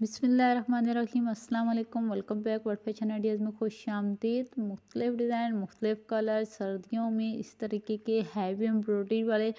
बिसमीम अस्सलाम वालेकुम बैक वर्ड फ़ैशन आइडियाज़ में खुश आमदीद। मुख्तलिफ़ डिज़ाइन, मुख्तलिफ़ कलर, सर्दियों में इस तरीके के हैवी एम्ब्रॉयडरी वाले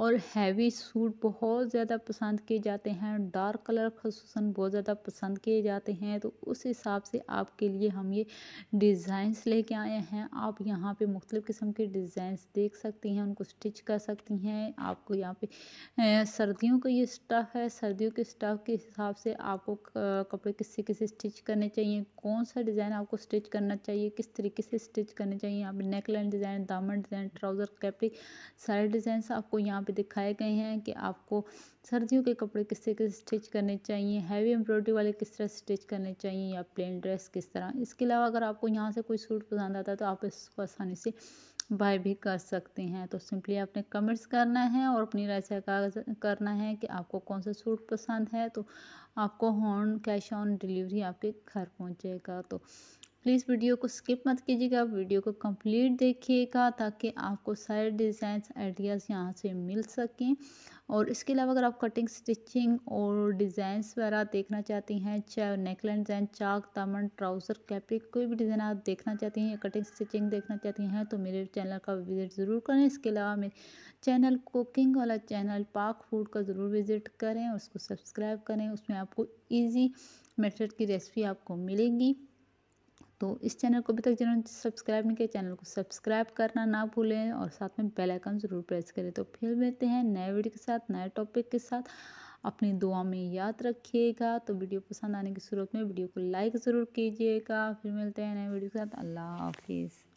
और हैवी सूट बहुत ज़्यादा पसंद किए जाते हैं। डार्क कलर खसूस बहुत ज़्यादा पसंद किए जाते हैं। तो उस हिसाब से आपके लिए हम ये डिज़ाइंस लेके आए हैं। आप यहाँ पर मुख्तलिफ़ किस्म के डिज़ाइंस देख सकती हैं, उनको स्टिच कर सकती हैं। आपको यहाँ पे सर्दियों का ये स्टफ़ है। सर्दियों के स्टफ़ के हिसाब से आपको कपड़े किससे किसे स्टिच करने चाहिए? कौन सा डिज़ाइन आपको स्टिच करना चाहिए? किस तरीके से स्टिच करने चाहिए? यहाँ पे नेक लाइन डिज़ाइन, दामन डिज़ाइन, ट्राउज़र, कैपरी, सारे डिज़ाइन आपको यहाँ पे दिखाए गए हैं कि आपको सर्दियों के कपड़े किससे किस स्टिच करने चाहिए? हैवी एम्ब्रॉयडरी वाले किस तरह स्टिच करने चाहिए? या प्लेन ड्रेस किस तरह? इसके अलावा अगर आपको यहाँ से कोई सूट पसंद आता है तो आप इसको आसानी से बाय भी कर सकते हैं। तो सिंपली आपने कमेंट्स करना है और अपनी राय से करना है कि आपको कौन सा सूट पसंद है। तो आपको ऑन कैश ऑन डिलीवरी आपके घर पहुंचेगा। तो प्लीज़ वीडियो को स्किप मत कीजिएगा, वीडियो को कंप्लीट देखिएगा ताकि आपको सारे डिज़ाइन आइडियाज़ यहाँ से मिल सकें। और इसके अलावा अगर आप कटिंग, स्टिचिंग और डिज़ाइंस वगैरह देखना चाहती हैं, चाहे नेकलाइन डिज़ाइन, चाक, दामन, ट्राउज़र, कैपरी, कोई भी डिज़ाइन आप देखना चाहती हैं या कटिंग, स्टिचिंग देखना चाहती हैं तो मेरे चैनल का विज़िट ज़रूर करें। इसके अलावा मेरे चैनल कुकिंग वाला चैनल पाक फ़ूड का ज़रूर विज़िट करें, उसको सब्सक्राइब करें, उसमें आपको ईजी मेथड की रेसिपी आपको मिलेंगी। तो इस चैनल को अभी तक जिन्होंने सब्सक्राइब नहीं किया, चैनल को सब्सक्राइब करना ना भूलें और साथ में बेल आइकन ज़रूर प्रेस करें। तो फिर मिलते हैं नए वीडियो के साथ, नए टॉपिक के साथ। अपनी दुआ में याद रखिएगा। तो वीडियो पसंद आने की सूरत में वीडियो को लाइक ज़रूर कीजिएगा। फिर मिलते हैं नए वीडियो के साथ। अल्लाह हाफिज़।